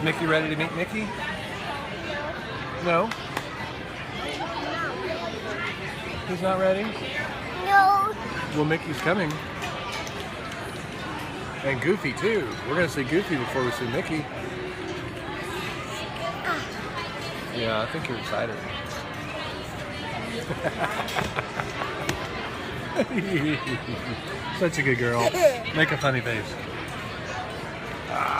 Is Mickey ready to meet Mickey? No? He's not ready? No. Well, Mickey's coming. And Goofy, too. We're going to see Goofy before we see Mickey. Yeah, I think you're excited. Such a good girl. Make a funny face. Ah.